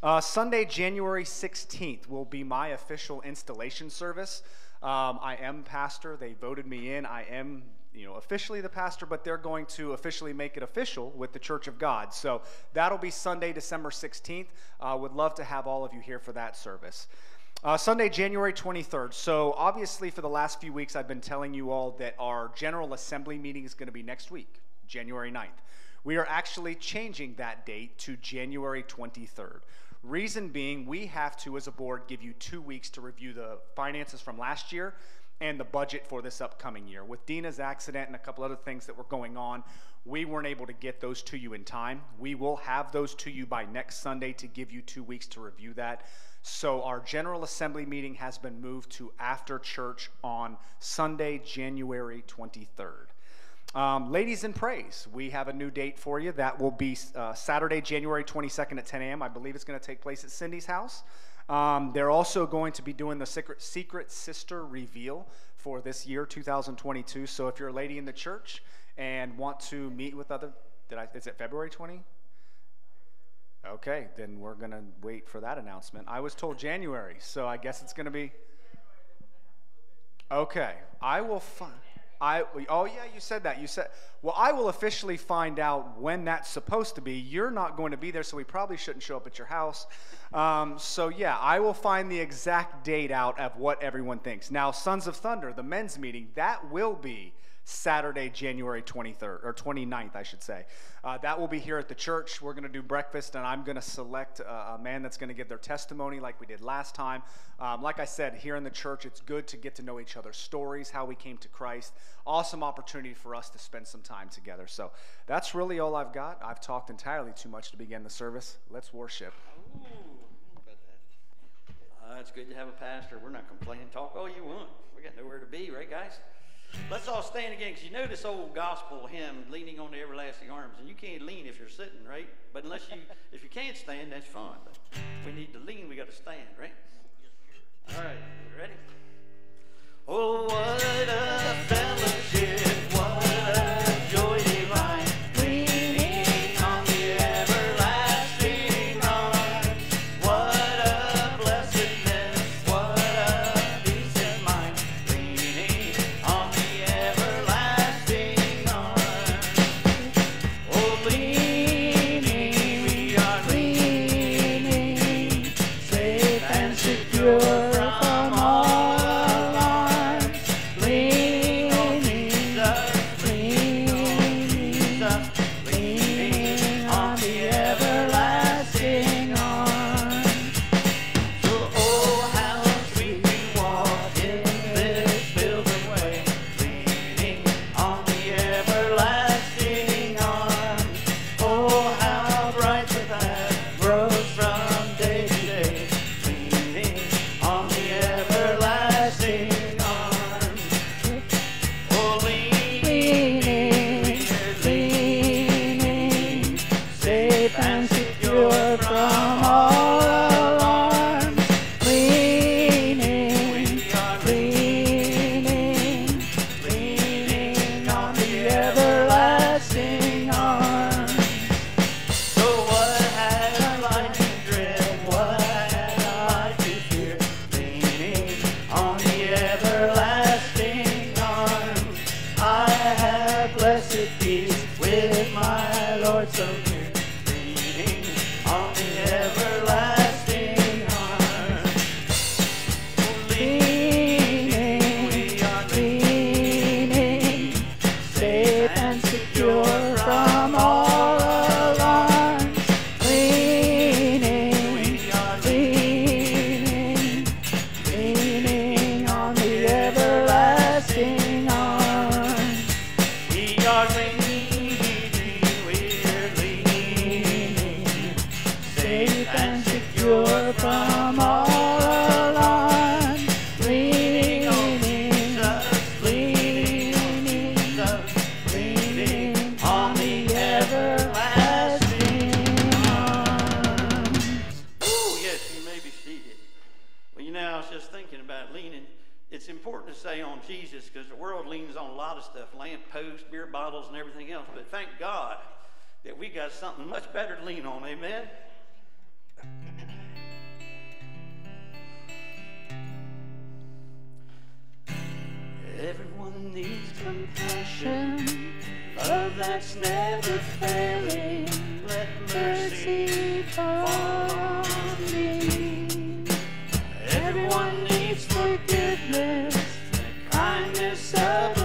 Uh, Sunday, January 16th, will be my official installation service. Um, I am pastor. They voted me in. I am, you know, officially the pastor, but they're going to officially make it official with the Church of God. So that'll be Sunday, December 16th. Uh, would love to have all of you here for that service. Uh, Sunday, January 23rd. So, obviously, for the last few weeks, I've been telling you all that our General Assembly meeting is going to be next week, January 9th. We are actually changing that date to January 23rd. Reason being, we have to, as a board, give you two weeks to review the finances from last year and the budget for this upcoming year. With Dina's accident and a couple other things that were going on, we weren't able to get those to you in time. We will have those to you by next Sunday to give you two weeks to review that. So our General Assembly meeting has been moved to after church on Sunday, January 23rd. Um, Ladies in Praise, we have a new date for you. That will be uh, Saturday, January 22nd at 10 a.m. I believe it's going to take place at Cindy's house. Um, they're also going to be doing the secret, secret sister reveal for this year, 2022. So if you're a lady in the church and want to meet with other, did I, is it February 20? Okay, then we're going to wait for that announcement. I was told January, so I guess it's going to be. Okay, I will find. I oh yeah, you said that. You said well, I will officially find out when that's supposed to be. You're not going to be there, so we probably shouldn't show up at your house. Um, so yeah, I will find the exact date out of what everyone thinks. Now, Sons of Thunder, the men's meeting, that will be Saturday, January 23rd, or 29th, I should say. Uh, that will be here at the church. We're going to do breakfast, and I'm going to select a, a man that's going to give their testimony like we did last time. Um, like I said, here in the church, it's good to get to know each other's stories, how we came to Christ. Awesome opportunity for us to spend some time together. So that's really all I've got. I've talked entirely too much to begin the service. Let's worship. Uh, it's good to have a pastor. We're not complaining. Talk all you want. We got nowhere to be, right, guys? Let's all stand again, because you know this old gospel hymn, leaning on the everlasting arms, and you can't lean if you're sitting, right? But unless you, if you can't stand, that's fine. But we need to lean, we got to stand, right? All right, ready? Oh, what a fellowship! What a Lord so something much better to lean on. Amen. Everyone needs compassion, love that's never failing. Let mercy fall on me. Everyone needs forgiveness, the kindness of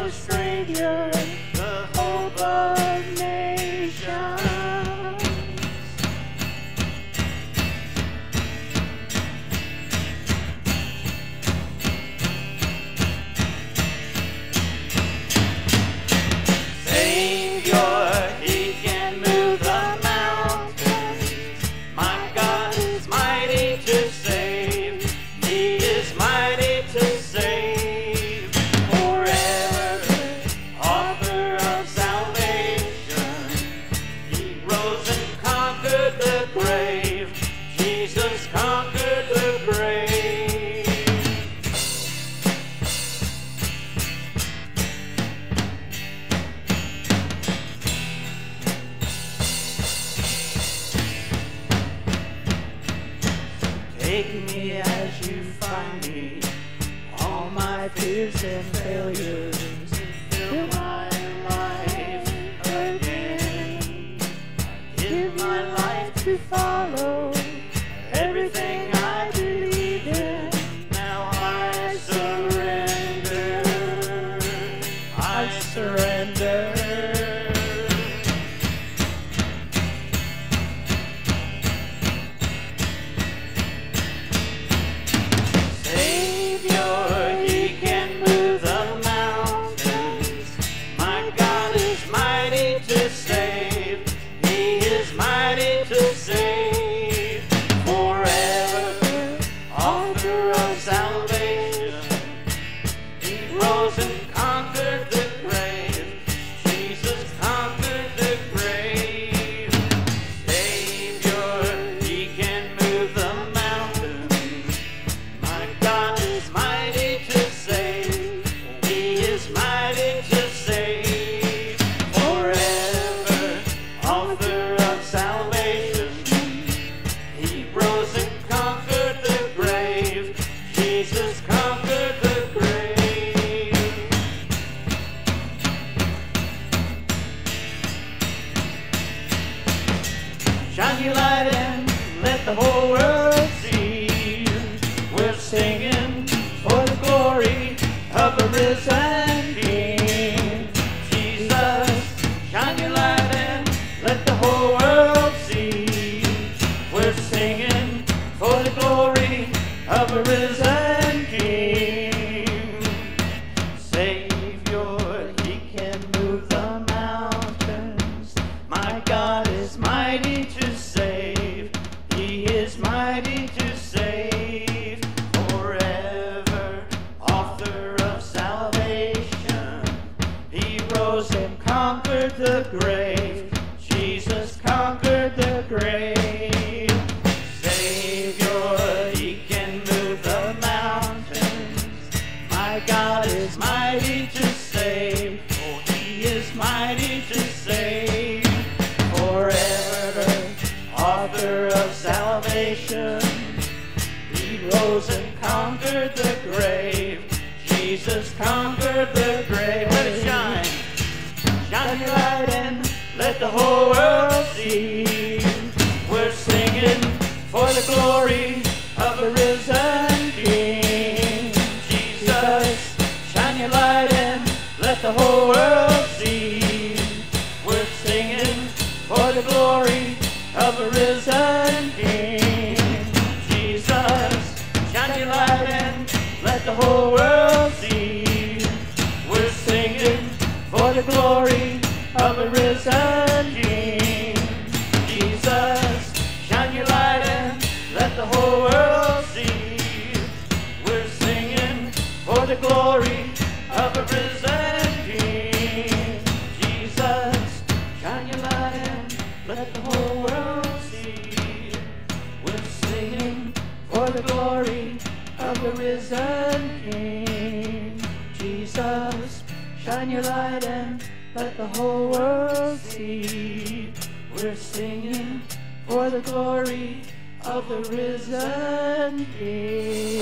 Shine your light and let the whole world see. We're singing for the glory of the risen King.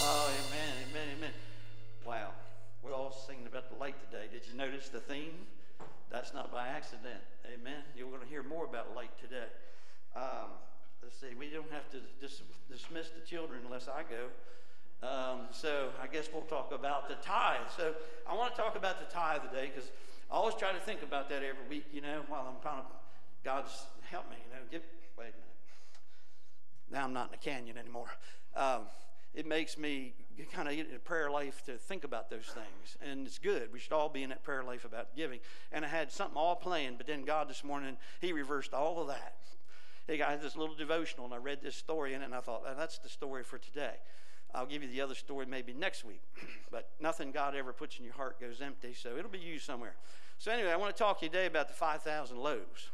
Oh, amen, amen, amen. Wow, we're all singing about the light today. Did you notice the theme? That's not by accident. Amen. You're going to hear more about light today. Um, let's see, we don't have to dis dismiss the children unless I go. Um, so I guess we'll talk about the tithe. So I want to talk about the tithe today because I always try to think about that every week. You know, while I'm kind of God's help me. You know, give wait a minute. Now I'm not in the canyon anymore. Um, it makes me kind of get in a prayer life to think about those things. And it's good. We should all be in that prayer life about giving. And I had something all planned, but then God this morning, He reversed all of that. I had this little devotional, and I read this story in it, and I thought, that's the story for today. I'll give you the other story maybe next week. but nothing God ever puts in your heart goes empty, so it'll be used somewhere. So, anyway, I want to talk to you today about the 5,000 loaves.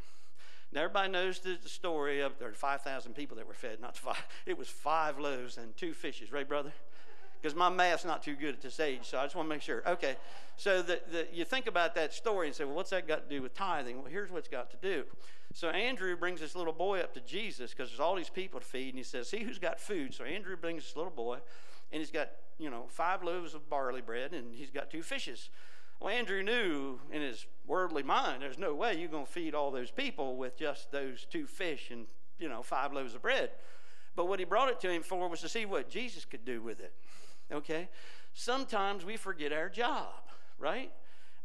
Now, everybody knows the, story of there were 5,000 people that were fed, not five. It was five loaves and two fishes, right, brother? Because my math's not too good at this age, so I just want to make sure. Okay, so the, the, you think about that story and say, well, what's that got to do with tithing? Well, here's what's got to do. So Andrew brings this little boy up to Jesus because there's all these people to feed, and he says, see who's got food. So Andrew brings this little boy, and he's got, you know, five loaves of barley bread, and he's got two fishes. Well, Andrew knew in his worldly mind, there's no way you're going to feed all those people with just those two fish and, you know, five loaves of bread. But what he brought it to him for was to see what Jesus could do with it. Okay? Sometimes we forget our job, right?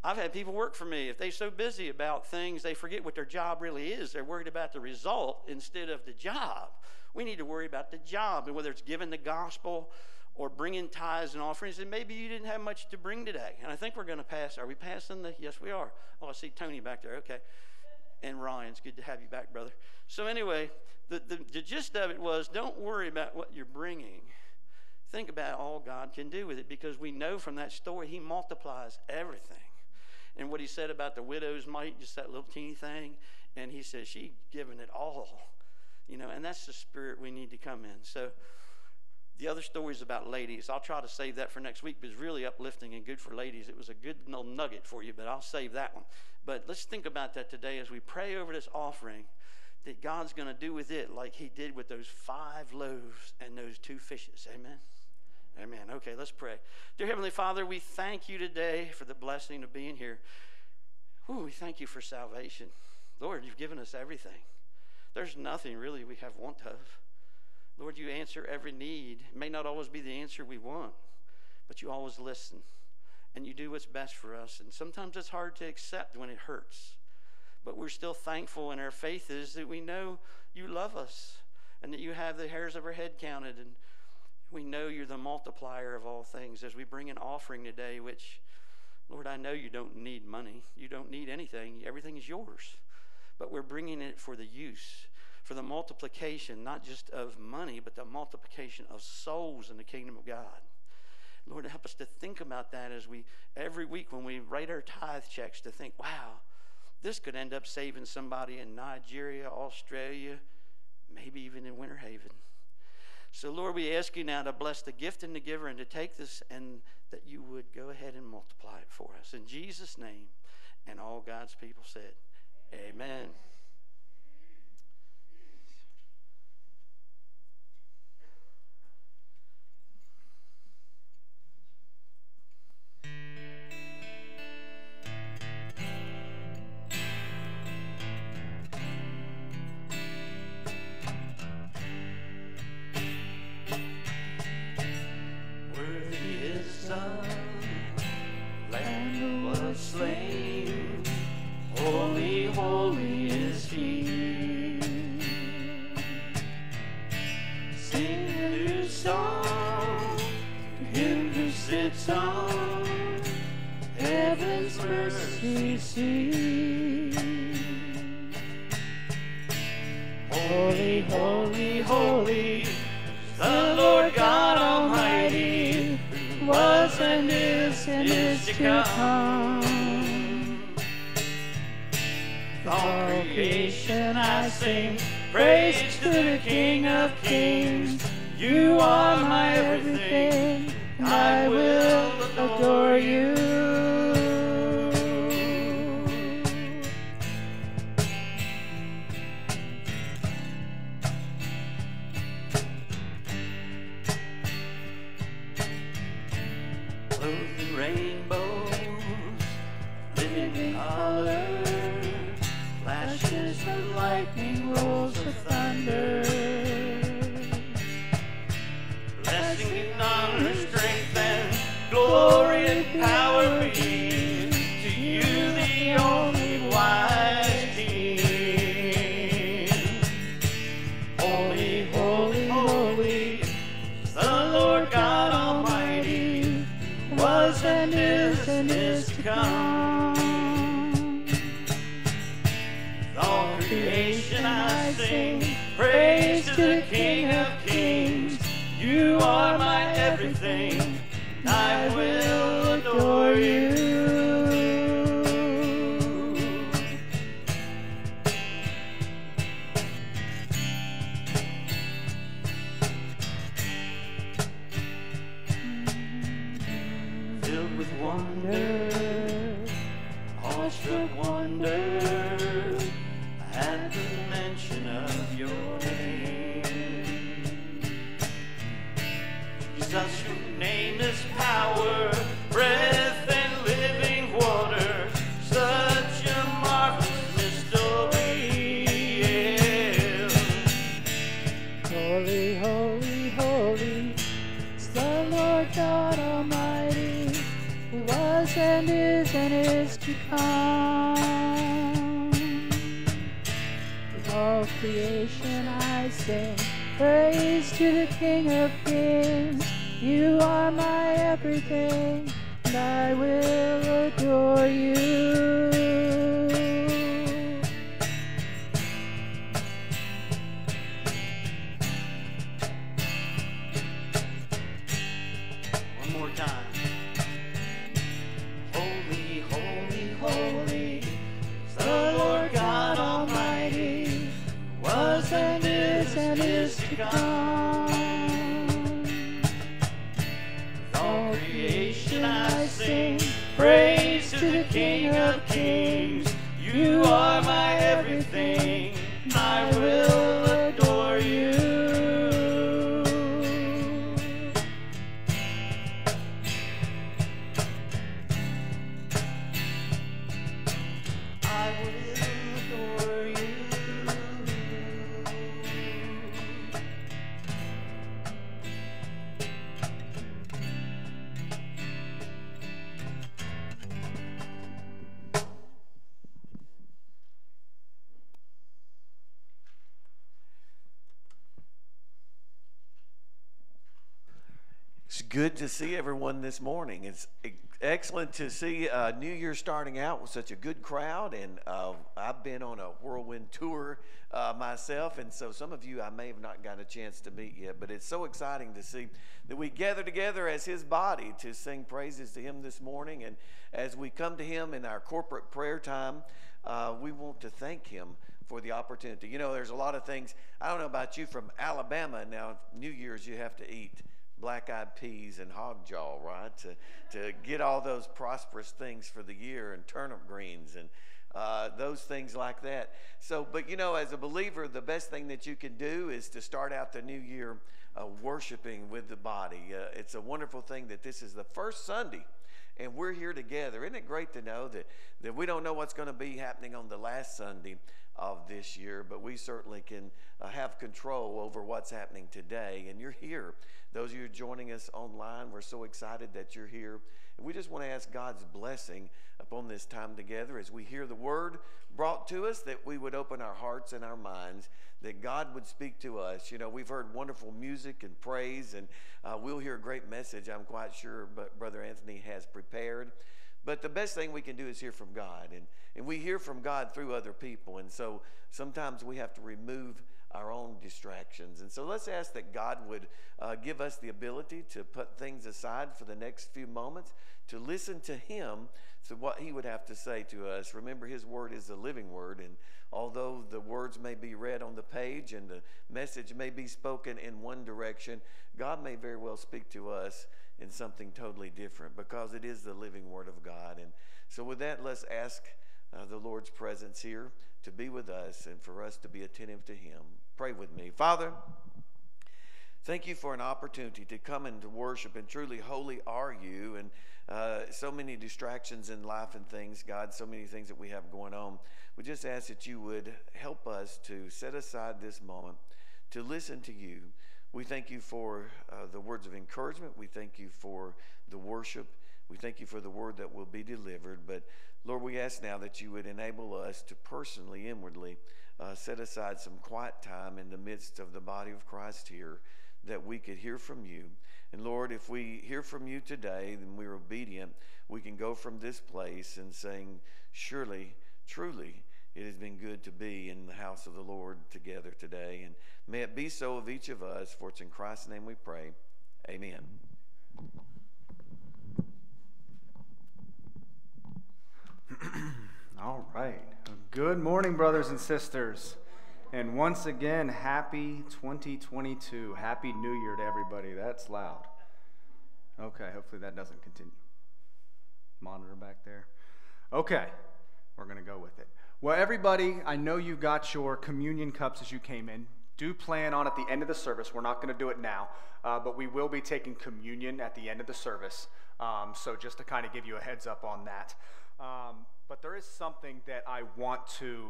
I've had people work for me. If they're so busy about things, they forget what their job really is. They're worried about the result instead of the job. We need to worry about the job, and whether it's giving the gospel or bringing tithes and offerings, and maybe you didn't have much to bring today. And I think we're going to pass. Are we passing the? Yes, we are. Oh, I see Tony back there. Okay. And Ryan, it's good to have you back, brother. So, anyway, the, the, the gist of it was don't worry about what you're bringing. Think about all God can do with it because we know from that story He multiplies everything. And what He said about the widow's mite, just that little teeny thing, and He says she given it all. You know, and that's the spirit we need to come in. So, the other story is about ladies. I'll try to save that for next week, but it's really uplifting and good for ladies. It was a good little nugget for you, but I'll save that one. But let's think about that today as we pray over this offering that God's going to do with it like He did with those five loaves and those two fishes. Amen. Amen. Okay, let's pray. Dear Heavenly Father, we thank you today for the blessing of being here. Ooh, we thank you for salvation. Lord, you've given us everything. There's nothing really we have want of. Lord, you answer every need. It may not always be the answer we want, but you always listen and you do what's best for us. And sometimes it's hard to accept when it hurts, but we're still thankful and our faith is that we know you love us and that you have the hairs of our head counted and we know you're the multiplier of all things as we bring an offering today which Lord, I know you don't need money. You don't need anything. Everything is yours. But we're bringing it for the use for the multiplication, not just of money, but the multiplication of souls in the kingdom of God. Lord, help us to think about that as we, every week when we write our tithe checks, to think, wow, this could end up saving somebody in Nigeria, Australia, maybe even in Winter Haven. So, Lord, we ask you now to bless the gift and the giver and to take this and that you would go ahead and multiply it for us. In Jesus' name, and all God's people said, Amen. clothed to the King of Kings. You are my everything, good to see everyone this morning. It's excellent to see uh, New Year starting out with such a good crowd, and uh, I've been on a whirlwind tour uh, myself, and so some of you I may have not got a chance to meet yet, but it's so exciting to see that we gather together as His body to sing praises to Him this morning, and as we come to Him in our corporate prayer time, uh, we want to thank Him for the opportunity. You know, there's a lot of things. I don't know about you from Alabama. Now, New Year's you have to eat black eyed peas and hog jaw, right? To, to get all those prosperous things for the year and turnip greens and uh, those things like that. So, but you know, as a believer, the best thing that you can do is to start out the new year uh, worshiping with the body. Uh, it's a wonderful thing that this is the first Sunday and we're here together. Isn't it great to know that, that we don't know what's going to be happening on the last Sunday of this year, but we certainly can uh, have control over what's happening today. And you're here. Those of you joining us online, we're so excited that you're here. And we just want to ask God's blessing upon this time together as we hear the word brought to us, that we would open our hearts and our minds, that God would speak to us. You know, we've heard wonderful music and praise, and uh, we'll hear a great message, I'm quite sure, but Brother Anthony has prepared. But the best thing we can do is hear from God. And, and we hear from God through other people. And so sometimes we have to remove our own distractions. And so let's ask that God would uh, give us the ability to put things aside for the next few moments, to listen to Him, to what He would have to say to us. Remember, His Word is the living Word. And although the words may be read on the page and the message may be spoken in one direction, God may very well speak to us in something totally different because it is the living Word of God. And so, with that, let's ask uh, the Lord's presence here to be with us and for us to be attentive to Him. Pray with me. Father, thank you for an opportunity to come and to worship, and truly holy are you. And uh, so many distractions in life and things, God, so many things that we have going on. We just ask that you would help us to set aside this moment to listen to you. We thank you for uh, the words of encouragement. We thank you for the worship. We thank you for the word that will be delivered. But Lord, we ask now that you would enable us to personally, inwardly, uh, set aside some quiet time in the midst of the body of Christ here that we could hear from you. And Lord, if we hear from you today, then we're obedient. We can go from this place and saying, Surely, truly, it has been good to be in the house of the Lord together today. And may it be so of each of us, for it's in Christ's name we pray. Amen. All right. Good morning, brothers and sisters. And once again, happy 2022. Happy New Year to everybody. That's loud. Okay, hopefully that doesn't continue. Monitor back there. Okay, we're going to go with it. Well, everybody, I know you got your communion cups as you came in. Do plan on at the end of the service. We're not going to do it now, uh, but we will be taking communion at the end of the service. Um, so, just to kind of give you a heads up on that. Um, but there is something that I want to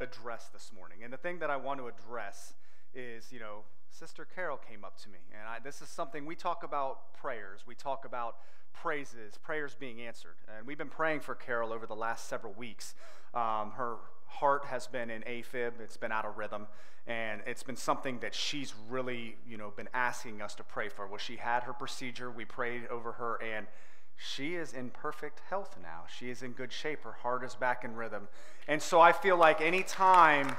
address this morning. And the thing that I want to address is, you know, Sister Carol came up to me, and I, this is something we talk about prayers, we talk about praises, prayers being answered. And we've been praying for Carol over the last several weeks. Um, her heart has been in AFib, it's been out of rhythm, and it's been something that she's really, you know, been asking us to pray for. Well, she had her procedure, we prayed over her, and she is in perfect health now. She is in good shape. Her heart is back in rhythm. And so I feel like any time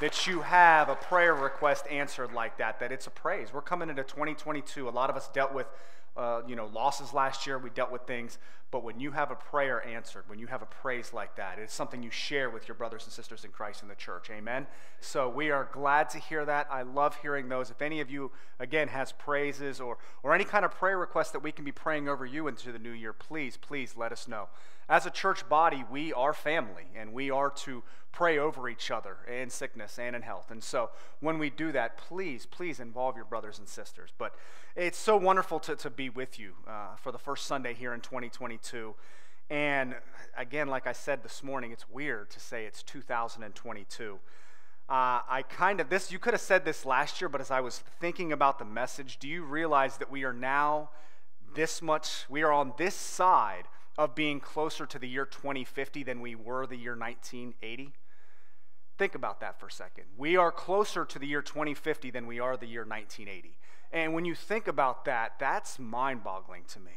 that you have a prayer request answered like that, that it's a praise. We're coming into 2022. A lot of us dealt with uh, you know, losses last year. We dealt with things. But when you have a prayer answered, when you have a praise like that, it's something you share with your brothers and sisters in Christ in the church. Amen. So we are glad to hear that. I love hearing those. If any of you, again, has praises or, or any kind of prayer request that we can be praying over you into the new year, please, please let us know. As a church body, we are family, and we are to pray over each other in sickness and in health. And so when we do that, please, please involve your brothers and sisters. But it's so wonderful to, to be with you uh, for the first Sunday here in 2022. And again, like I said this morning, it's weird to say it's 2022. Uh, I kind of, this, you could have said this last year, but as I was thinking about the message, do you realize that we are now this much, we are on this side of being closer to the year 2050 than we were the year 1980? Think about that for a second. We are closer to the year 2050 than we are the year 1980. And when you think about that, that's mind boggling to me.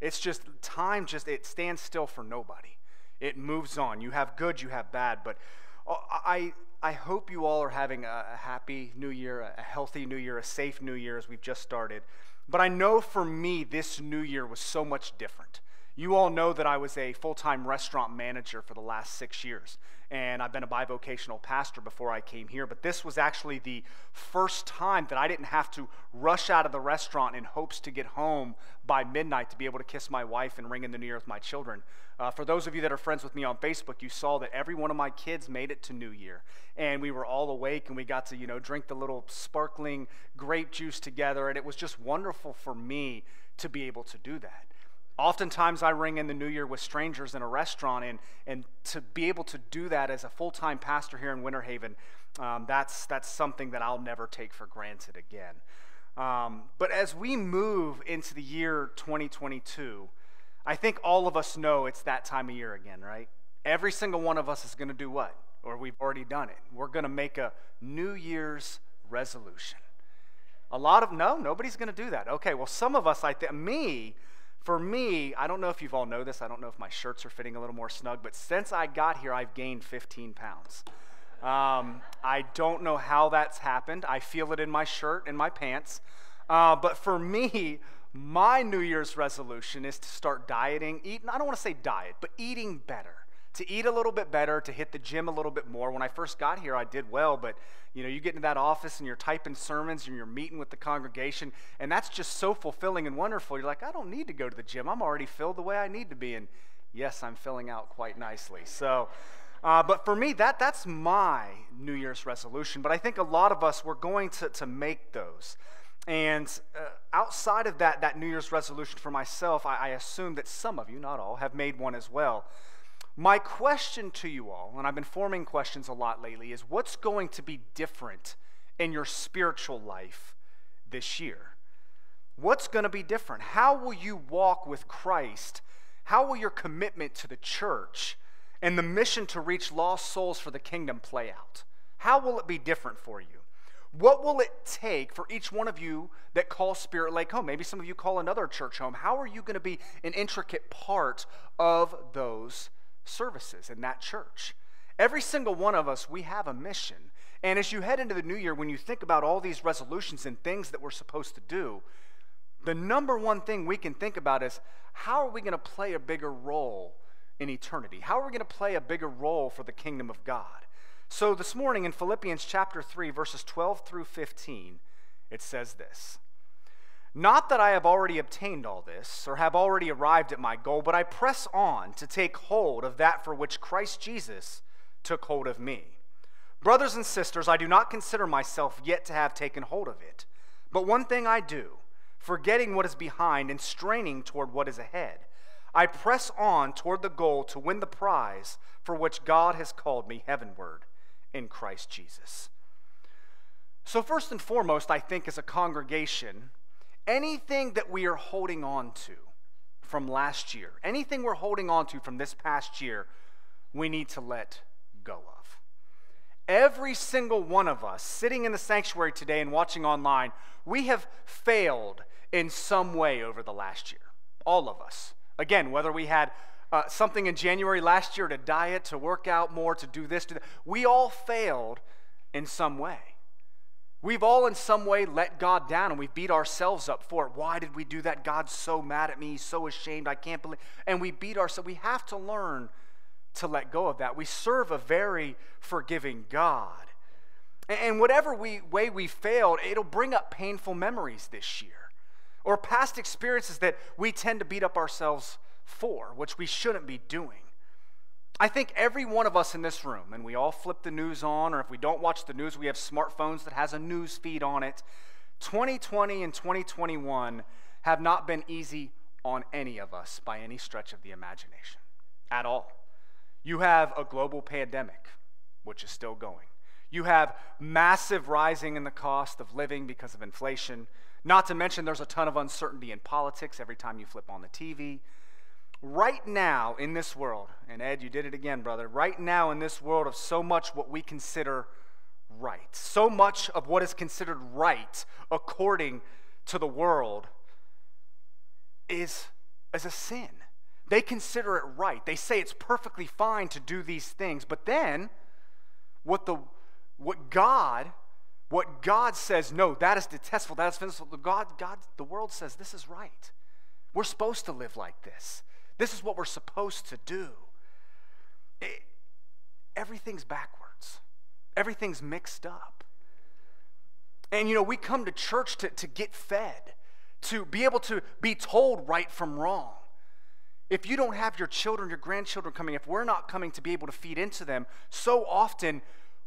It's just time just it stands still for nobody. It moves on. You have good, you have bad, but uh, I I hope you all are having a, happy new year, a healthy new year, a safe new year as we've just started. But I know for me this new year was so much different. You all know that I was a full time restaurant manager for the last six years, and I've been a bivocational pastor before I came here. But this was actually the first time that I didn't have to rush out of the restaurant in hopes to get home by midnight to be able to kiss my wife and ring in the new year with my children. Uh, for those of you that are friends with me on Facebook, you saw that every one of my kids made it to New Year, and we were all awake and we got to, you know, drink the little sparkling grape juice together, and it was just wonderful for me to be able to do that. Oftentimes, I ring in the new year with strangers in a restaurant, and, and to be able to do that as a full time pastor here in Winter Haven, um, that's, that's something that I'll never take for granted again. Um, but as we move into the year 2022, I think all of us know it's that time of year again, right? Every single one of us is going to do what? Or we've already done it. We're going to make a New Year's resolution. A lot of, no, nobody's going to do that. Okay, well, some of us, I think, me, for me, I don't know if you've all know this. I don't know if my shirts are fitting a little more snug, but since I got here, I've gained 15 pounds. Um, I don't know how that's happened. I feel it in my shirt and my pants. Uh, but for me, my New Year's resolution is to start dieting. Eating, I don't want to say diet, but eating better to eat a little bit better, to hit the gym a little bit more. When I first got here, I did well, but you know, you get into that office and you're typing sermons and you're meeting with the congregation, and that's just so fulfilling and wonderful. You're like, I don't need to go to the gym. I'm already filled the way I need to be, and yes, I'm filling out quite nicely. So. Uh, but for me, that, that's my New Year's resolution. But I think a lot of us, we're going to, to make those. And uh, outside of that, that New Year's resolution for myself, I, I assume that some of you, not all, have made one as well. My question to you all, and I've been forming questions a lot lately, is what's going to be different in your spiritual life this year? What's going to be different? How will you walk with Christ? How will your commitment to the church and the mission to reach lost souls for the kingdom play out? How will it be different for you? What will it take for each one of you that call Spirit Lake home? Maybe some of you call another church home. How are you going to be an intricate part of those services in that church? Every single one of us, we have a mission. And as you head into the new year, when you think about all these resolutions and things that we're supposed to do, the number one thing we can think about is how are we going to play a bigger role in eternity? How are we going to play a bigger role for the kingdom of God? So this morning in Philippians chapter 3, verses 12 through 15, it says this Not that I have already obtained all this or have already arrived at my goal, but I press on to take hold of that for which Christ Jesus took hold of me. Brothers and sisters, I do not consider myself yet to have taken hold of it. But one thing I do, forgetting what is behind and straining toward what is ahead, I press on toward the goal to win the prize for which God has called me heavenward in Christ Jesus. So, first and foremost, I think as a congregation, anything that we are holding on to from last year, anything we're holding on to from this past year, we need to let go of. Every single one of us sitting in the sanctuary today and watching online, we have failed in some way over the last year. All of us. Again, whether we had uh, something in January last year to diet, to work out more, to do this, to that. We all failed in some way. We've all in some way let God down and we've beat ourselves up for it. Why did we do that? God's so mad at me. He's so ashamed. I can't believe. And we beat ourselves. We have to learn to let go of that. We serve a very forgiving God. And whatever we, way we failed, it'll bring up painful memories this year or past experiences that we tend to beat up ourselves for, which we shouldn't be doing. I think every one of us in this room, and we all flip the news on, or if we don't watch the news, we have smartphones that has a news feed on it. 2020 and 2021 have not been easy on any of us by any stretch of the imagination at all. You have a global pandemic, which is still going. You have massive rising in the cost of living because of inflation. Not to mention, there's a ton of uncertainty in politics every time you flip on the TV right now in this world, and Ed, you did it again, brother, right now in this world of so much what we consider right, so much of what is considered right according to the world is as a sin. They consider it right. They say it's perfectly fine to do these things. But then what the what God what God says, no, that is detestable, that is offensive. God, God, the world says this is right. We're supposed to live like this. This is what we're supposed to do. It, everything's backwards, everything's mixed up. And you know, we come to church to, to get fed, to be able to be told right from wrong. If you don't have your children, your grandchildren coming, if we're not coming to be able to feed into them, so often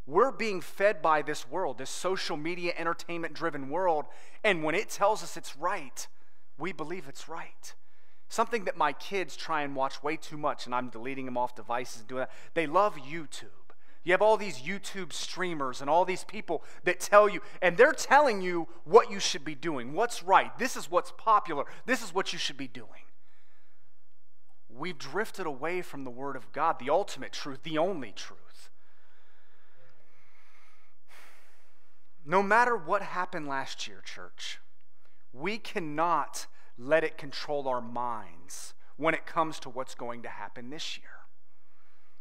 we're being fed by this world, this social media entertainment driven world. And when it tells us it's right, we believe it's right. Something that my kids try and watch way too much, and I'm deleting them off devices and doing that. They love YouTube. You have all these YouTube streamers and all these people that tell you, and they're telling you what you should be doing, what's right. This is what's popular. This is what you should be doing. We've drifted away from the Word of God, the ultimate truth, the only truth. No matter what happened last year, church, we cannot let it control our minds when it comes to what's going to happen this year.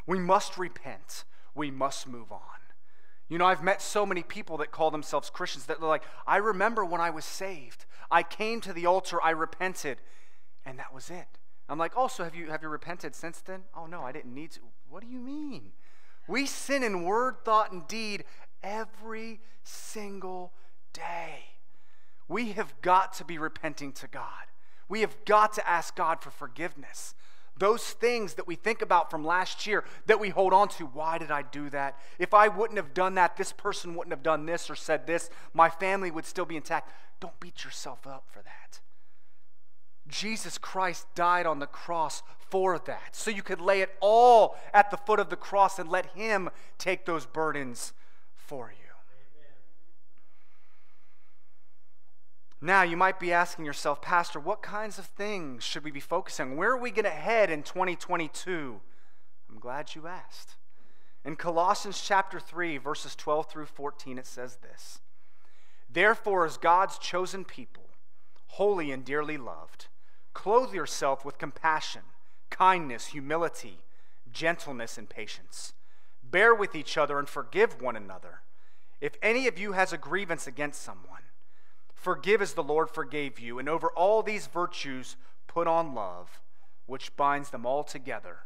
We must repent. We must move on. You know, I've met so many people that call themselves Christians that they're like, I remember when I was saved. I came to the altar, I repented, and that was it. I'm like, oh, have you have you repented since then? Oh no, I didn't need to. What do you mean? We sin in word, thought, and deed every single day. We have got to be repenting to God. We have got to ask God for forgiveness. Those things that we think about from last year that we hold on to. Why did I do that? If I wouldn't have done that, this person wouldn't have done this or said this, my family would still be intact. Don't beat yourself up for that. Jesus Christ died on the cross for that. So you could lay it all at the foot of the cross and let Him take those burdens for you. Now, you might be asking yourself, Pastor, what kinds of things should we be focusing on? Where are we going to head in 2022? I'm glad you asked. In Colossians chapter 3, verses 12 through 14, it says this Therefore, as God's chosen people, holy and dearly loved, clothe yourself with compassion kindness, humility, gentleness, and patience. Bear with each other and forgive one another. If any of you has a grievance against someone, forgive as the Lord forgave you. And over all these virtues, put on love, which binds them all together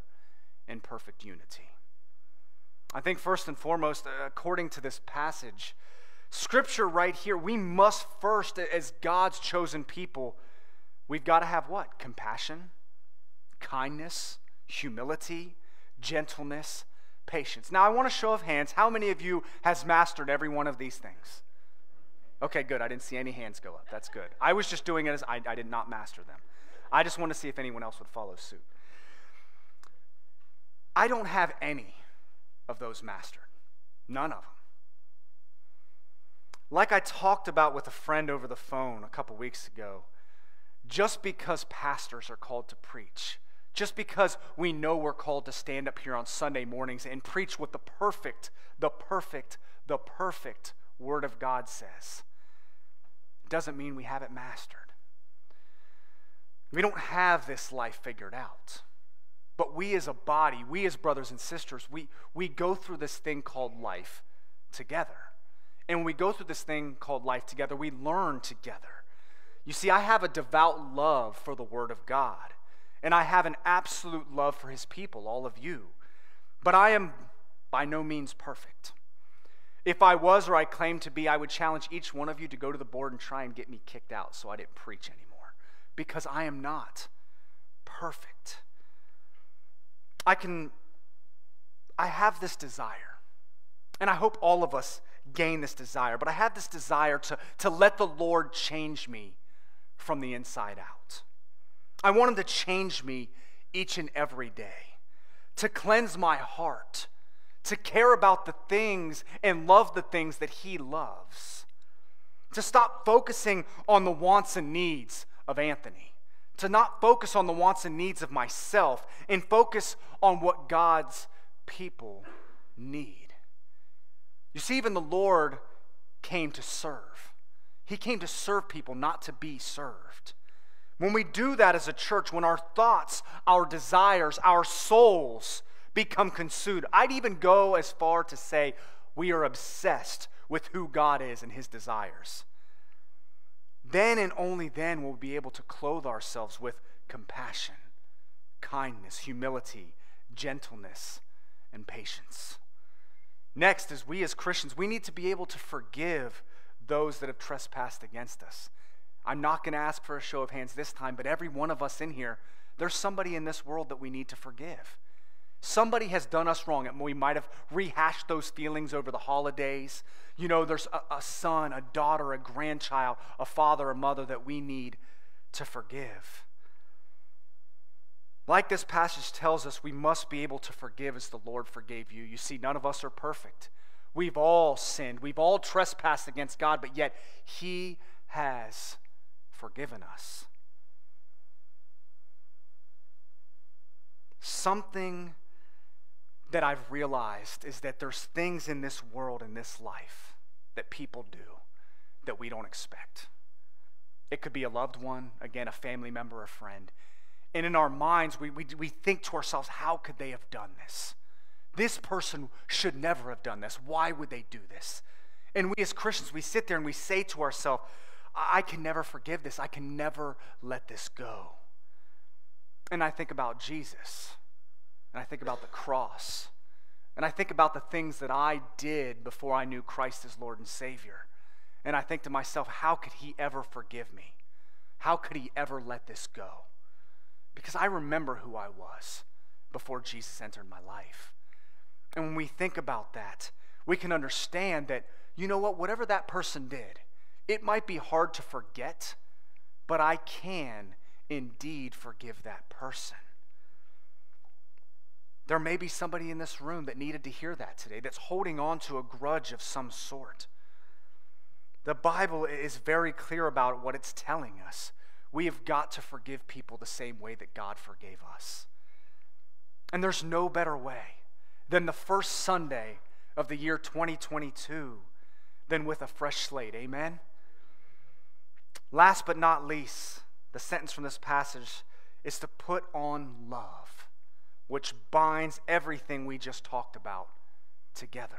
in perfect unity. I think, first and foremost, uh, according to this passage, Scripture right here, we must first, as God's chosen people, we've got to have what? Compassion kindness, humility, gentleness, patience. Now, I want to show of hands how many of you has mastered every one of these things? Okay, good. I didn't see any hands go up. That's good. I was just doing it as I, I did not master them. I just want to see if anyone else would follow suit. I don't have any of those mastered. None of them. Like I talked about with a friend over the phone a couple weeks ago, just because pastors are called to preach just because we know we're called to stand up here on Sunday mornings and preach what the perfect, the perfect, the perfect Word of God says, doesn't mean we have it mastered. We don't have this life figured out. But we as a body, we as brothers and sisters, we, we go through this thing called life together. And when we go through this thing called life together, we learn together. You see, I have a devout love for the Word of God. And I have an absolute love for his people, all of you. But I am by no means perfect. If I was or I claimed to be, I would challenge each one of you to go to the board and try and get me kicked out so I didn't preach anymore. Because I am not perfect. I can, I have this desire. And I hope all of us gain this desire. But I have this desire to, to let the Lord change me from the inside out. I want Him to change me each and every day, to cleanse my heart, to care about the things and love the things that He loves, to stop focusing on the wants and needs of Anthony, to not focus on the wants and needs of myself, and focus on what God's people need. You see, even the Lord came to serve. He came to serve people, not to be served. When we do that as a church, when our thoughts, our desires, our souls become consumed, I'd even go as far to say we are obsessed with who God is and his desires. Then and only then will we be able to clothe ourselves with compassion, kindness, humility, gentleness, and patience. Next, as we as Christians, we need to be able to forgive those that have trespassed against us. I'm not going to ask for a show of hands this time, but every one of us in here, there's somebody in this world that we need to forgive. Somebody has done us wrong, and we might have rehashed those feelings over the holidays. You know, there's a, a son, a daughter, a grandchild, a father, a mother that we need to forgive. Like this passage tells us, we must be able to forgive as the Lord forgave you. You see, none of us are perfect. We've all sinned, we've all trespassed against God, but yet He has forgiven us. Something that I've realized is that there's things in this world, in this life, that people do that we don't expect. It could be a loved one, again, a family member, a friend. And in our minds, we, we, we think to ourselves, how could they have done this? This person should never have done this. Why would they do this? And we as Christians, we sit there and we say to ourselves, I can never forgive this. I can never let this go. And I think about Jesus, and I think about the cross, and I think about the things that I did before I knew Christ as Lord and Savior. And I think to myself, how could He ever forgive me? How could He ever let this go? because I remember who I was before Jesus entered my life. And when we think about that, we can understand that, you know what, whatever that person did, it might be hard to forget, but I can indeed forgive that person. There may be somebody in this room that needed to hear that today, that's holding on to a grudge of some sort. The Bible is very clear about what it's telling us. We have got to forgive people the same way that God forgave us. And there's no better way than the first Sunday of the year 2022 than with a fresh slate. Amen? Last but not least, the sentence from this passage is to put on love, which binds everything we just talked about together.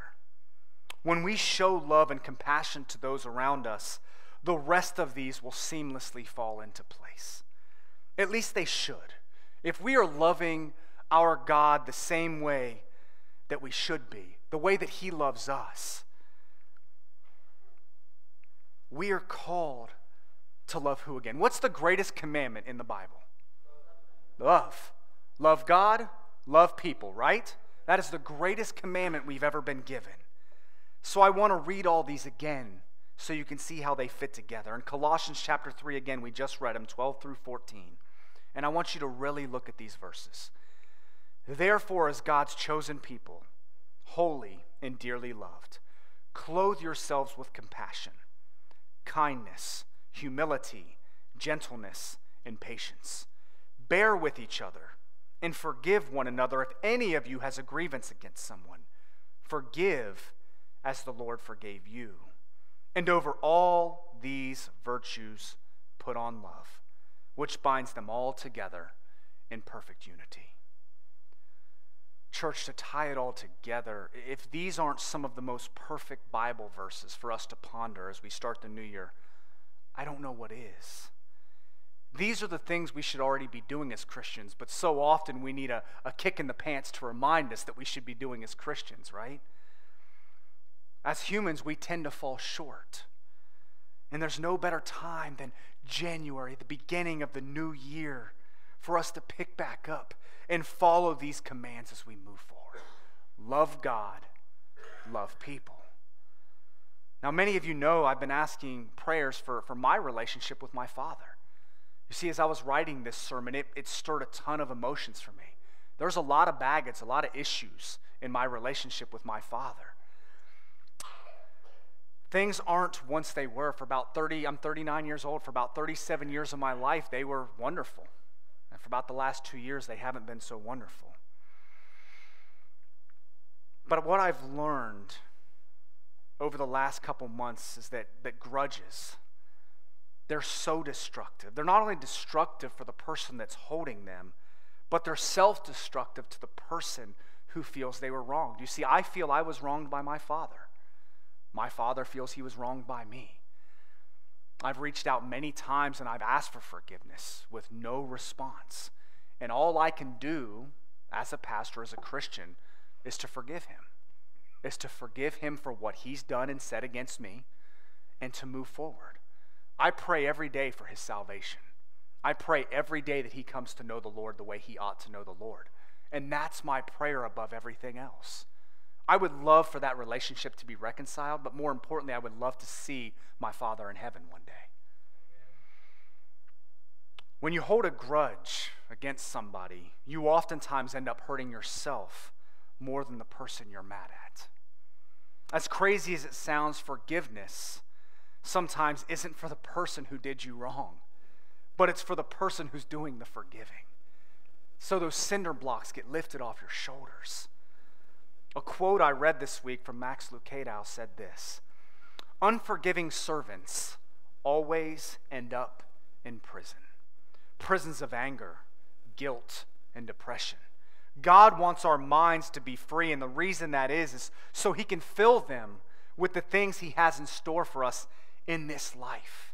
When we show love and compassion to those around us, the rest of these will seamlessly fall into place. At least they should. If we are loving our God the same way that we should be, the way that He loves us, we are called to love who again? What's the greatest commandment in the Bible? Love. Love God, love people, right? That is the greatest commandment we've ever been given. So I want to read all these again so you can see how they fit together. In Colossians chapter 3, again, we just read them 12 through 14. And I want you to really look at these verses. Therefore, as God's chosen people, holy and dearly loved, clothe yourselves with compassion, kindness, humility, gentleness, and patience. Bear with each other and forgive one another if any of you has a grievance against someone. Forgive as the Lord forgave you. And over all these virtues, put on love, which binds them all together in perfect unity. Church, to tie it all together, if these aren't some of the most perfect Bible verses for us to ponder as we start the new year, I don't know what is. These are the things we should already be doing as Christians, but so often we need a, a kick in the pants to remind us that we should be doing as Christians, right? As humans, we tend to fall short. And there's no better time than January, the beginning of the new year, for us to pick back up and follow these commands as we move forward. Love God, love people. Now, many of you know I've been asking prayers for, for my relationship with my father. You see, as I was writing this sermon, it, it stirred a ton of emotions for me. There's a lot of baggage, a lot of issues in my relationship with my father things aren't once they were. For about 30, I'm 39 years old. For about 37 years of my life, they were wonderful. And for about the last two years, they haven't been so wonderful. But what I've learned over the last couple months is that, that grudges, they're so destructive. They're not only destructive for the person that's holding them, but they're self destructive to the person who feels they were wronged. You see, I feel I was wronged by my father. My father feels he was wronged by me. I've reached out many times and I've asked for forgiveness with no response. And all I can do as a pastor, as a Christian, is to forgive him, is to forgive him for what he's done and said against me and to move forward. I pray every day for his salvation. I pray every day that he comes to know the Lord the way he ought to know the Lord. And that's my prayer above everything else. I would love for that relationship to be reconciled, but more importantly, I would love to see my Father in heaven one day. When you hold a grudge against somebody, you oftentimes end up hurting yourself more than the person you're mad at. As crazy as it sounds, forgiveness sometimes isn't for the person who did you wrong, but it's for the person who's doing the forgiving. So those cinder blocks get lifted off your shoulders. A quote I read this week from Max Lucado said this Unforgiving servants always end up in prison. Prisons of anger, guilt, and depression. God wants our minds to be free, and the reason that is is so He can fill them with the things He has in store for us in this life.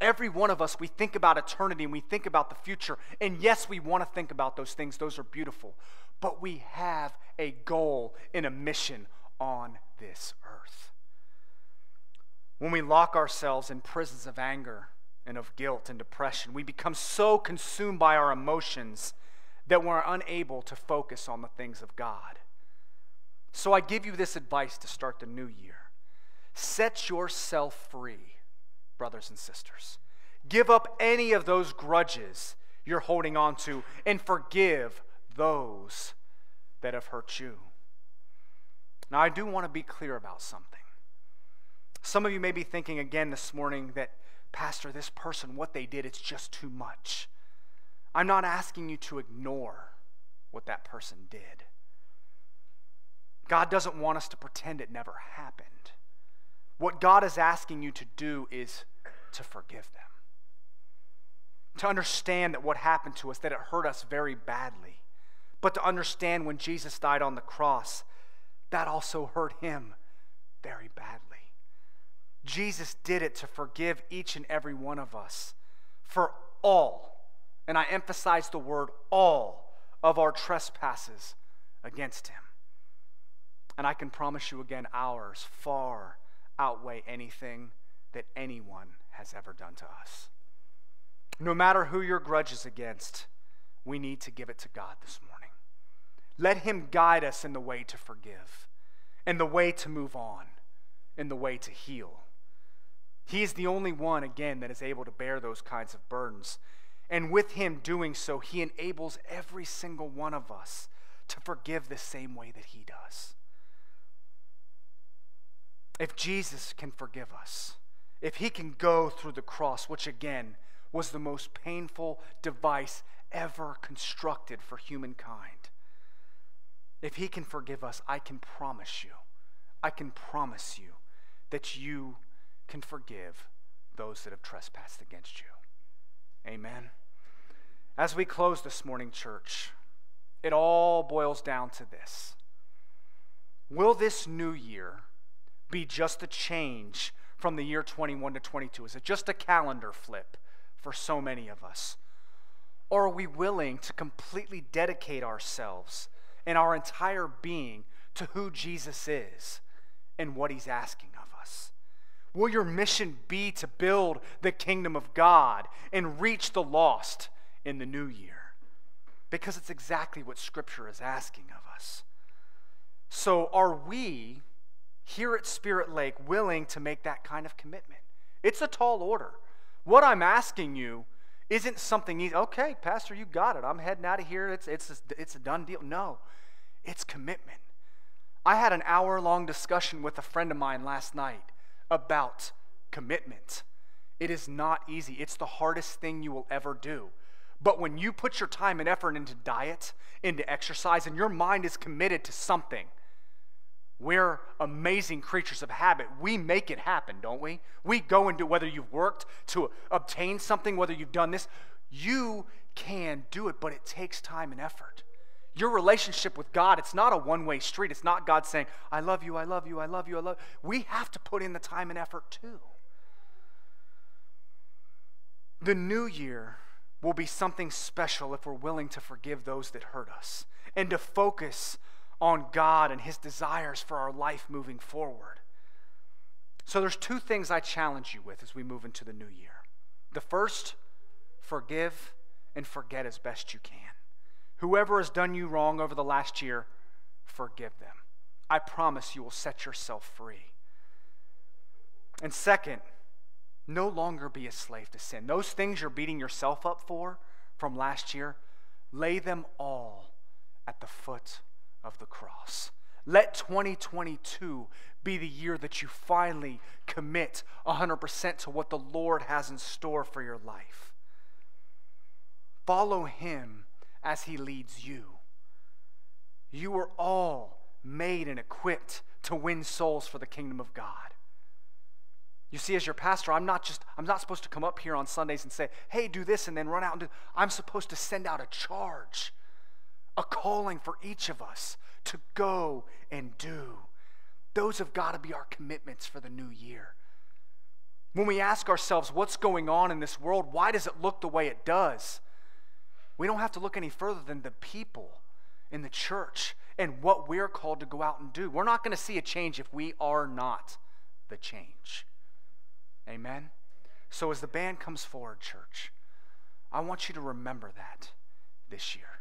Every one of us, we think about eternity and we think about the future. And yes, we want to think about those things, those are beautiful but we have a goal and a mission on this earth. When we lock ourselves in prisons of anger and of guilt and depression. We become so consumed by our emotions that we're unable to focus on the things of God. So I give you this advice to start the new year set yourself free, brothers and sisters. Give up any of those grudges you're holding on to and forgive those that have hurt you. Now, I do want to be clear about something. Some of you may be thinking again this morning that, Pastor, this person, what they did, it's just too much. I'm not asking you to ignore what that person did. God doesn't want us to pretend it never happened. What God is asking you to do is to forgive them. To understand that what happened to us, that it hurt us very badly. But to understand when Jesus died on the cross, that also hurt him very badly. Jesus did it to forgive each and every one of us for all, and I emphasize the word all, of our trespasses against him. And I can promise you again, ours far outweigh anything that anyone has ever done to us. No matter who your grudge is against, we need to give it to God this morning. Let Him guide us in the way to forgive, in the way to move on, in the way to heal. He is the only one, again, that is able to bear those kinds of burdens. And with Him doing so, He enables every single one of us to forgive the same way that He does. If Jesus can forgive us, if He can go through the cross, which again was the most painful device ever constructed for humankind, if He can forgive us, I can promise you, I can promise you that you can forgive those that have trespassed against you. Amen. As we close this morning, church, it all boils down to this Will this new year be just a change from the year 21 to 22? Is it just a calendar flip for so many of us? Or are we willing to completely dedicate ourselves and our entire being to who Jesus is and what he's asking of us? Will your mission be to build the kingdom of God and reach the lost in the new year? Because it's exactly what Scripture is asking of us. So, are we here at Spirit Lake willing to make that kind of commitment? It's a tall order. What I'm asking you isn't something easy. Okay, Pastor, you got it. I'm heading out of here. It's, it's, it's a done deal. No, it's commitment. I had an hour long discussion with a friend of mine last night about commitment. It is not easy, it's the hardest thing you will ever do. But when you put your time and effort into diet, into exercise, and your mind is committed to something, we're amazing creatures of habit. We make it happen, don't we? We go and do whether you've worked to obtain something, whether you've done this, you can do it, but it takes time and effort. Your relationship with God, it's not a one way street. It's not God saying, I love you, I love you, I love you, I love you. We have to put in the time and effort too. The new year will be something special if we're willing to forgive those that hurt us and to focus on God and His desires for our life moving forward. So there's two things I challenge you with as we move into the new year. The first, forgive and forget as best you can. Whoever has done you wrong over the last year, forgive them. I promise you will set yourself free. And second, no longer be a slave to sin. Those things you're beating yourself up for from last year, lay them all at the foot of the cross. Let 2022 be the year that you finally commit 100% to what the Lord has in store for your life. Follow Him as He leads you. You are all made and equipped to win souls for the kingdom of God. You see, as your pastor, I'm not just, I'm not supposed to come up here on Sundays and say, hey, do this, and then run out and do. I'm supposed to send out a charge, a calling for each of us to go and do. Those have got to be our commitments for the new year. When we ask ourselves, what's going on in this world? Why does it look the way it does? We don't have to look any further than the people in the church and what we're called to go out and do. We're not going to see a change if we are not the change. Amen? So as the band comes forward, church, I want you to remember that this year.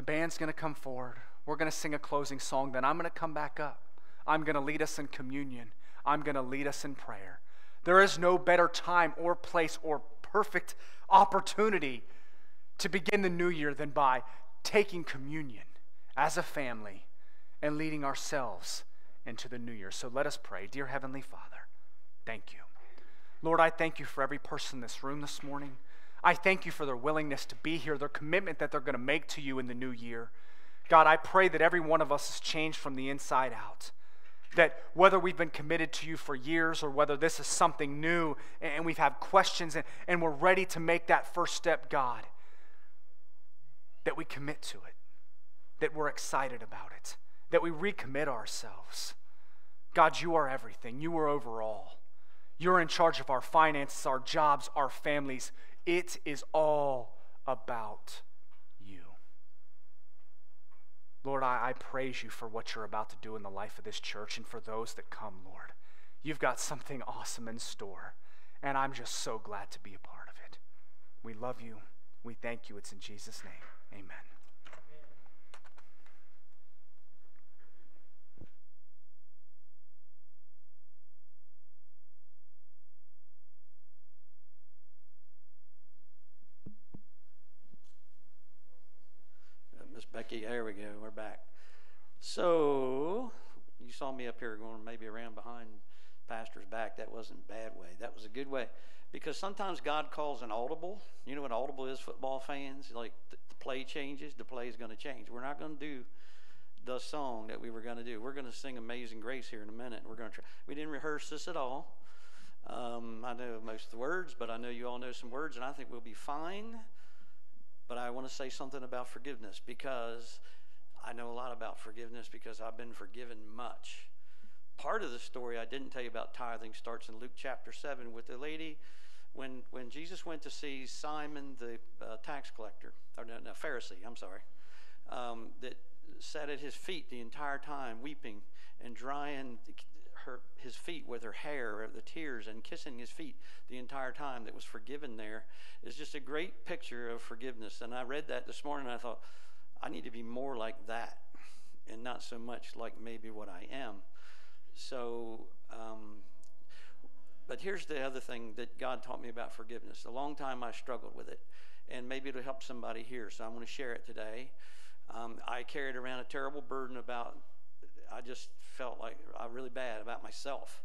The band's going to come forward. We're going to sing a closing song. Then I'm going to come back up. I'm going to lead us in communion. I'm going to lead us in prayer. There is no better time or place or perfect opportunity to begin the new year than by taking communion as a family and leading ourselves into the new year. So let us pray. Dear Heavenly Father, thank you. Lord, I thank you for every person in this room this morning. I thank you for their willingness to be here, their commitment that they're going to make to you in the new year. God, I pray that every one of us is changed from the inside out. That whether we've been committed to you for years or whether this is something new and we've had questions and, and we're ready to make that first step, God, that we commit to it, that we're excited about it, that we recommit ourselves. God, you are everything, you are over all. You're in charge of our finances, our jobs, our families. It is all about you. Lord, I, I, praise you for what you're about to do in the life of this church and for those that come, Lord. You've got something awesome in store, and I'm just so glad to be a part of it. We love you. We thank you. It's in Jesus' name. Amen. Becky, there we go. We're back. So, you saw me up here going maybe around behind pastor's back. That wasn't a bad way. That was a good way. Because sometimes God calls an audible. You know what audible is, football fans? Like the, play changes, the play is going to change. We're not going to do the song that we were going to do. We're going to sing Amazing Grace here in a minute. We're going to try. We didn't rehearse this at all. Um, I know most of the words, but I know you all know some words, and I think we'll be fine. But I want to say something about forgiveness because I know a lot about forgiveness because I've been forgiven much. Part of the story I didn't tell you about tithing starts in Luke chapter 7 with the lady when, when Jesus went to see Simon the uh, tax collector, or no, no, Pharisee, I'm sorry, um, that sat at his feet the entire time, weeping and drying her his feet with her hair, the tears, and kissing his feet the entire time that was forgiven there is just a great picture of forgiveness. And I read that this morning and I thought, I need to be more like that and not so much like maybe what I am. So, um, but here's the other thing that God taught me about forgiveness. A long time I struggled with it, and maybe it'll help somebody here. So I'm going to share it today. Um, I carried around a terrible burden about I just felt like I really bad about myself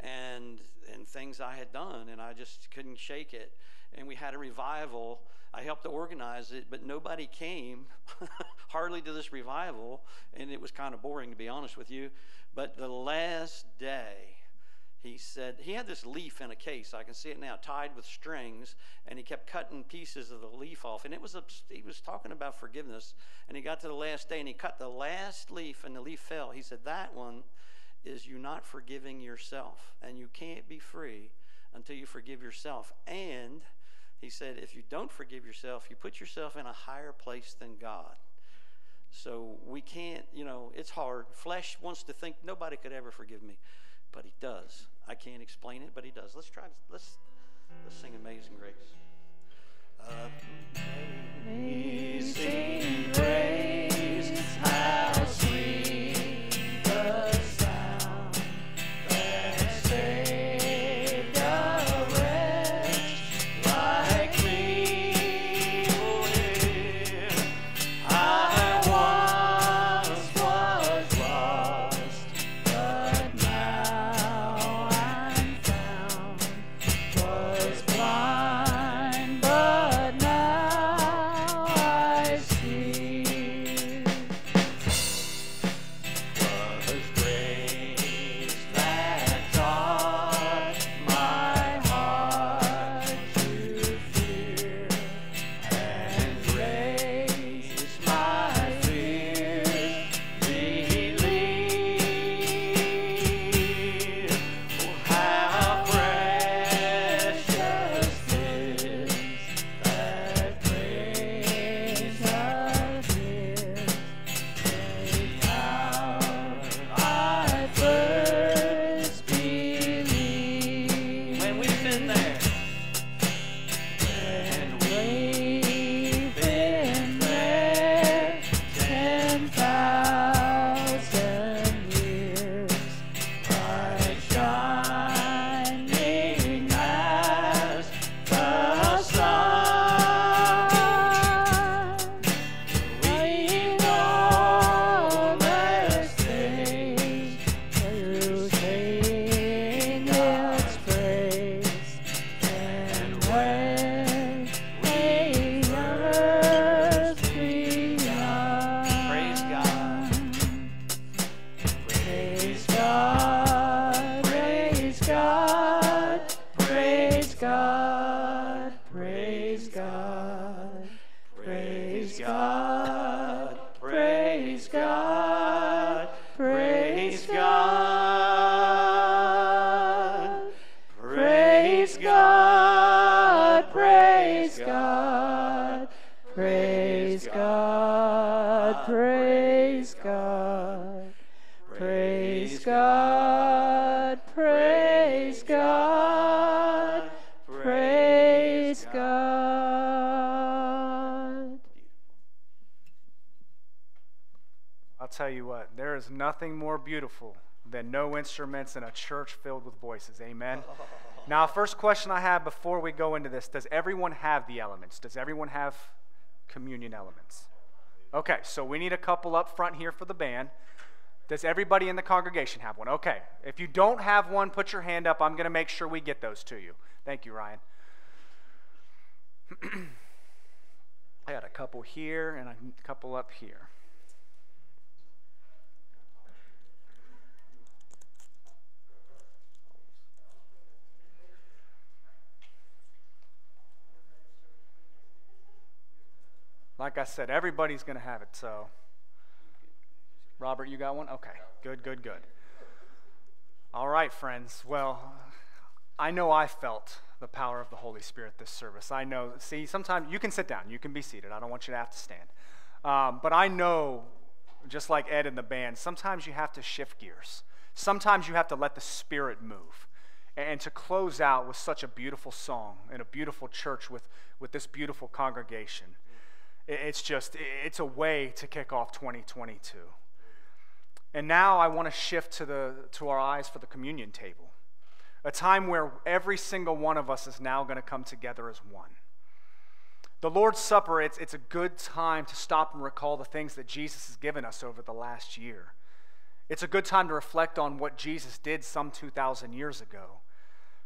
and and things I had done, and I just couldn't shake it. And we had a revival. I helped to organize it, but nobody came, hardly to this revival, and it was kind of boring to be honest with you. But the last day, he said he had this leaf in a case i can see it now tied with strings and he kept cutting pieces of the leaf off and it was a, he was talking about forgiveness and he got to the last day and he cut the last leaf and the leaf fell. He said that one is you not forgiving yourself and you can't be free until you forgive yourself. And he said if you don't forgive yourself you put yourself in a higher place than god. So we can't you know it's hard. Flesh wants to think nobody could ever forgive me. But he does. I can't explain it, but he does. Let's try. Let's let's sing Amazing Grace. Amazing Grace, how no instruments in a church filled with voices. Amen. Now, first question I have before we go into this Does everyone have the elements? Does everyone have communion elements? Okay, so we need a couple up front here for the band. Does everybody in the congregation have one? Okay, if you don't have one, put your hand up. I'm going to make sure we get those to you. Thank you, Ryan. I got a couple here and a couple up here. Like I said, everybody's going to have it. So, Robert, you got one? Okay, good, good, good. All right, friends. Well, I know I felt the power of the Holy Spirit this service. I know, see, sometimes you can sit down, you can be seated. I don't want you to have to stand. Um, but I know, just like Ed and the band, sometimes you have to shift gears. Sometimes you have to let the Spirit move. And to close out with such a beautiful song and a beautiful church with, with this beautiful congregation, it's just, it's a way to kick off 2022. And now I want to shift to, the, to our eyes for the communion table, a time where every single one of us is now going to come together as one. The Lord's Supper, it's, it's a good time to stop and recall the things that Jesus has given us over the last year. It's a good time to reflect on what Jesus did some 2,000 years ago.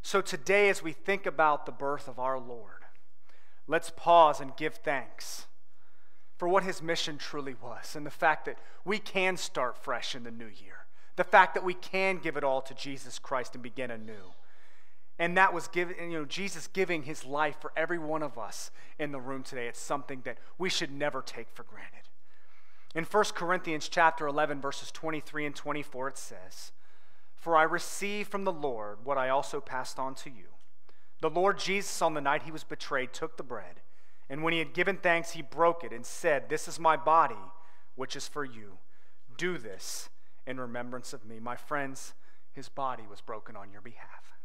So today, as we think about the birth of our Lord, let's pause and give thanks for what his mission truly was and the fact that we can start fresh in the new year. The fact that we can give it all to Jesus Christ and begin anew. And that was given, you know, Jesus giving his life for every one of us in the room today. It's something that we should never take for granted. In 1 Corinthians chapter 11 verses 23 and 24 it says, "For I received from the Lord what I also passed on to you. The Lord Jesus on the night he was betrayed took the bread, and when he had given thanks he broke it and said, "This is my body, which is for you. Do this in remembrance of me." My friends, his body was broken on your behalf.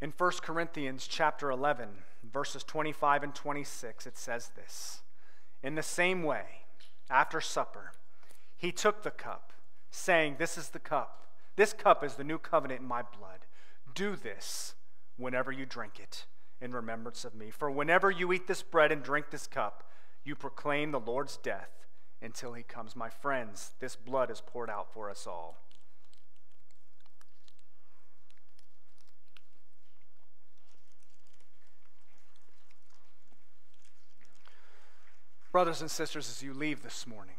In 1 Corinthians chapter 11, verses 25 and 26, it says this In the same way, after supper, he took the cup, saying, This is the cup. This cup is the new covenant in my blood. Do this whenever you drink it in remembrance of me. For whenever you eat this bread and drink this cup, you proclaim the Lord's death until he comes. My friends, this blood is poured out for us all. Brothers and sisters, as you leave this morning,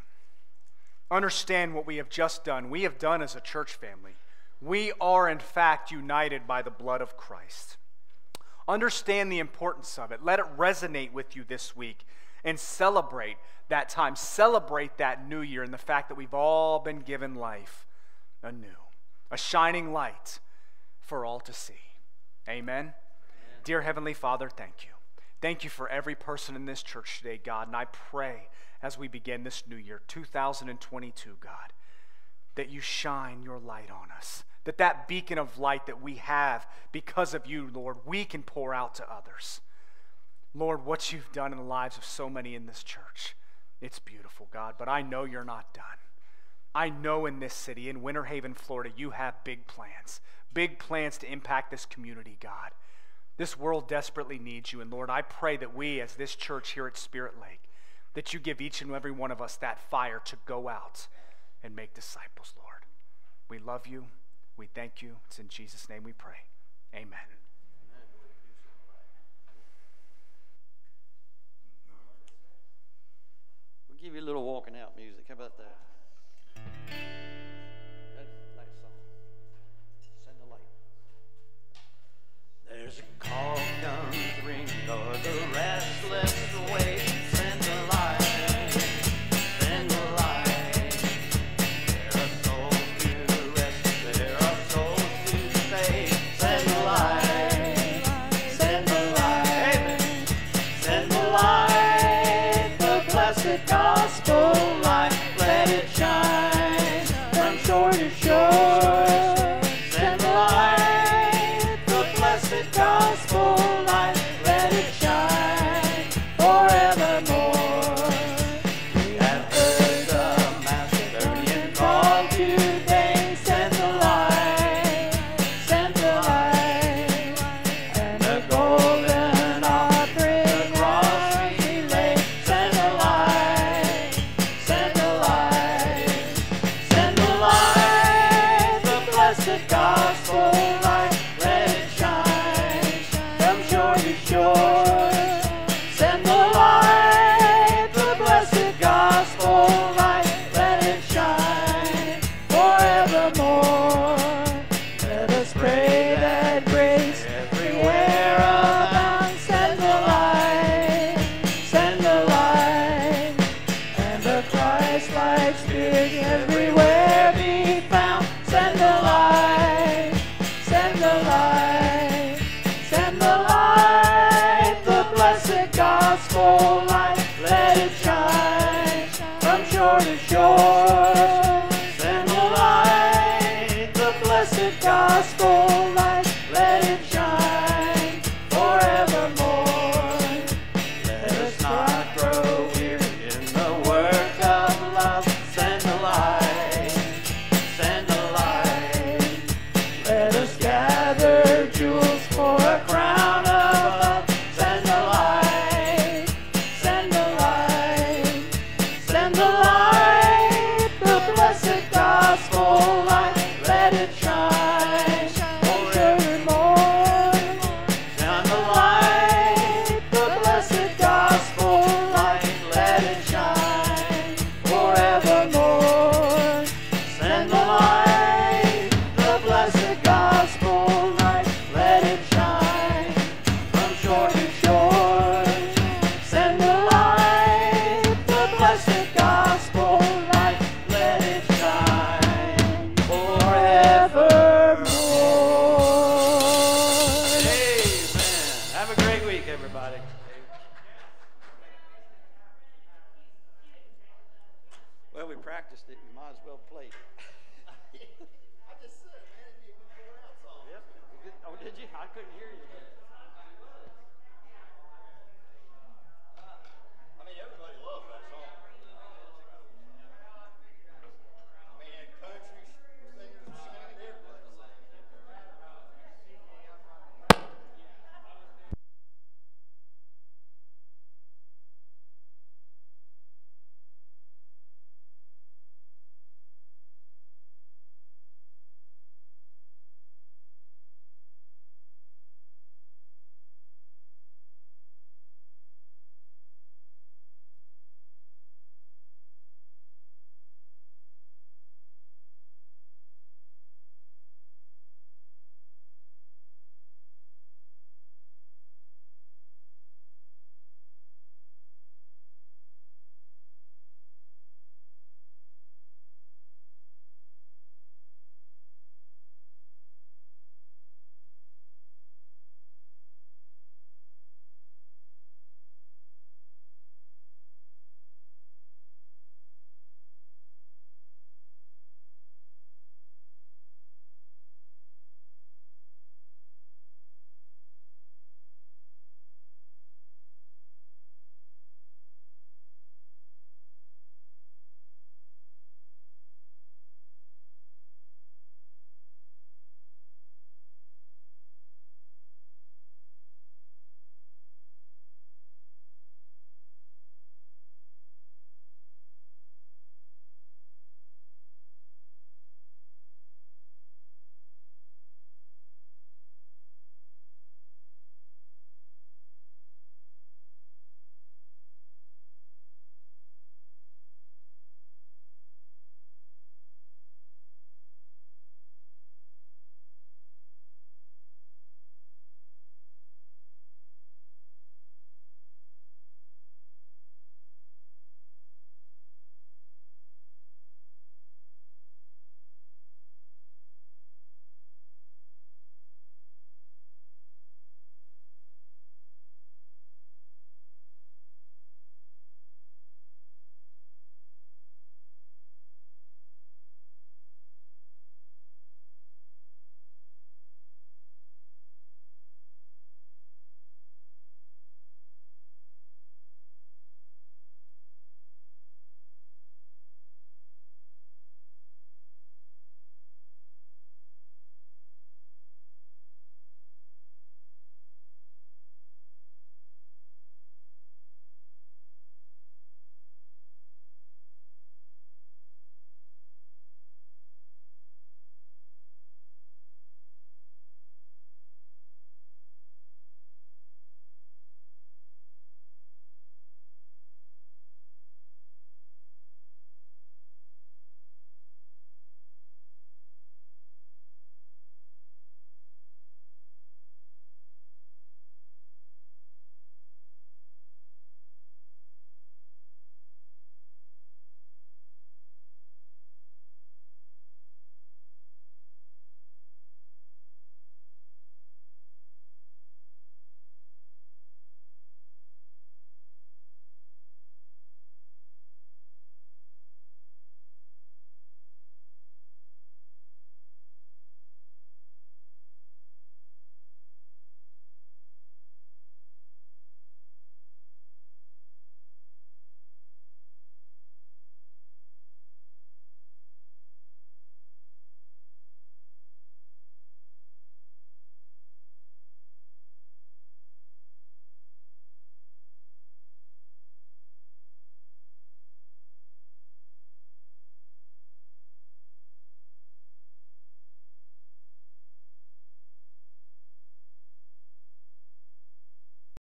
understand what we have just done. We have done as a church family. We are, in fact, united by the blood of Christ. Understand the importance of it. Let it resonate with you this week and celebrate that time. Celebrate that new year and the fact that we've all been given life anew, a shining light for all to see. Amen. Dear Heavenly Father, thank you. Thank you for every person in this church today, God. And I pray as we begin this new year, 2022, God, that you shine your light on us. That that beacon of light that we have because of you, Lord, we can pour out to others. Lord, what you've done in the lives of so many in this church, it's beautiful, God, but I know you're not done. I know in this city, in Winter Haven, Florida, you have big plans, big plans to impact this community, God. This world desperately needs you. And Lord, I pray that we, as this church here at Spirit Lake, that you give each and every one of us that fire to go out and make disciples, Lord. We love you. We thank you. It's in Jesus' name we pray. Amen. We'll give you a little walking out music. How about that? There's a call comes ring, or the restless wait. Spirit